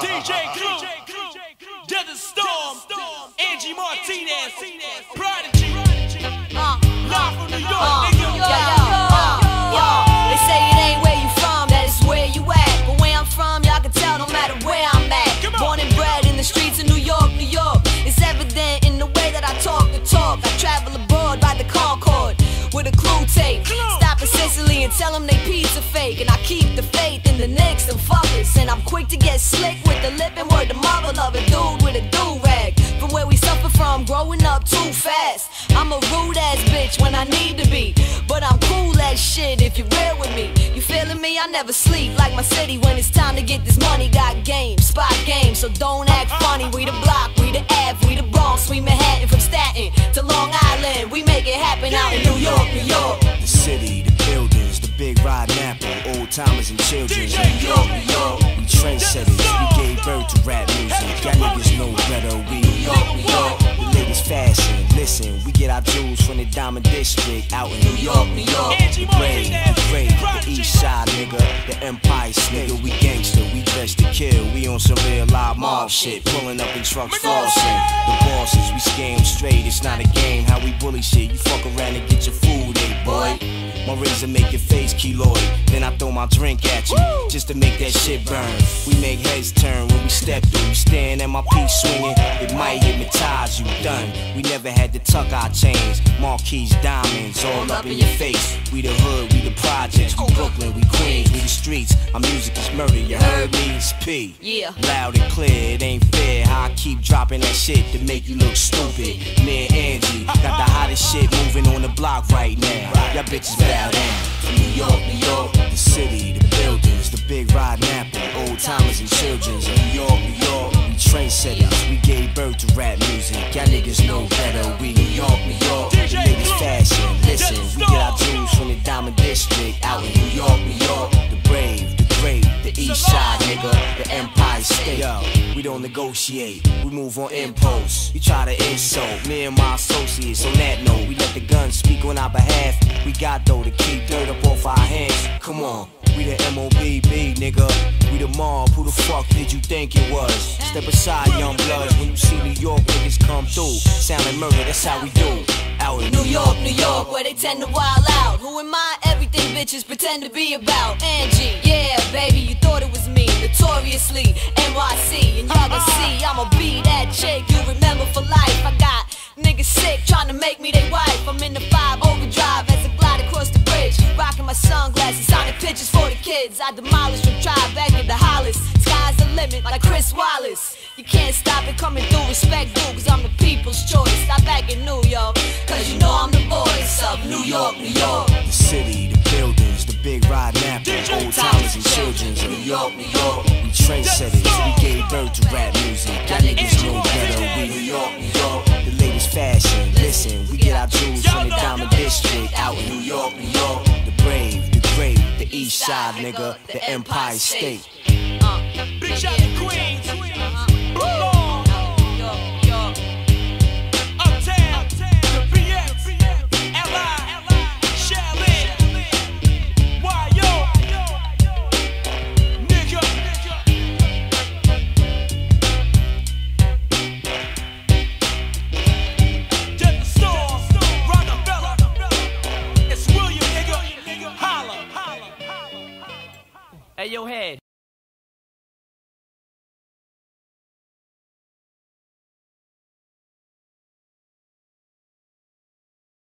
DJ Clue, Desert Storm, Angie and tell them they pizza fake. And I keep the faith in the Knicks and fuckers. And I'm quick to get slick with the lip and word the mother of a dude with a do rag. From where we suffer from, growing up too fast. I'm a rude ass bitch when I need to be. But I'm cool as shit if you're real with me. You feeling me? I never sleep like my city when it's time to get this money. Got game, spot game, so don't act funny. We the block, buildings, the big riding apple, old timers and children. New York, New York, we trendsetters. We gave birth to rap music. Y'all niggas know better. We New York, New York, the latest fashion. Listen, we get our jewels from the Diamond District out in New York, New York. The brave, the great, the east side nigga, the empire nigga. We gangster, we dressed to kill. We on some real live mob shit, pulling up in trucks, flossing. The bosses, we scam straight. It's not a game. How we bully shit. You fuck around and get your food ate, boy. My razor make your face keloid. Then I throw my drink at you just to make that shit burn. We make heads turn when we step through. Stand at my piece swinging, it might hypnotize you. Done. We never had to tuck our chains. Marquise diamonds all up in your face. We the hood, we the projects, we Brooklyn, we Queens, we the streets. Our music is murder. You heard me? It's P. Yeah. Loud and clear, it ain't fair how I keep dropping that shit to make you look stupid. Me and Angie got the hottest shit moving on the block right now. Y'all bitches bow down. From New York, New York, the city, the buildings, the big riding apple, old timers and children's. New York, New York, we trendsetters. We gave birth to rap music. Y'all niggas know better. We New York, New York, the latest fashion. We don't negotiate, we move on impulse. You try to insult me and my associates on that note. We let the guns speak on our behalf. We got though to keep dirt up off our hands. Come on, we the MOBB nigga. We the mob, who the fuck did you think it was? Step aside, young bloods, when you see New York niggas come through. Sounding murder, that's how we do. Out in New York, New York, where they tend to wild out. Who am I? Everything bitches pretend to be about. Angie, yeah, baby, you thought it was. Notoriously NYC, and y'all gonna see I'ma be that chick you remember for life. I got niggas sick trying to make me their wife. I'm in the five overdrive as I glide across the bridge, rocking my sunglasses, signing pictures for the kids. I demolish from Tribeca to Hollis. Sky's the limit, like Chris Wallace. You can't stop it coming through. Respect due, cause I'm the people's choice. Stop acting new, yo. Cause you know I'm the voice of New York, New York. The city, the buildings, the big ride apple, old timers and children's. New York, New York, to rap music. Y'all niggas know better. We New York, New York, the latest fashion. Listen, we get our jewels from the Diamond District out in New York, New York. The brave, the great, the east side nigga, the Empire State. Hey, yo, head.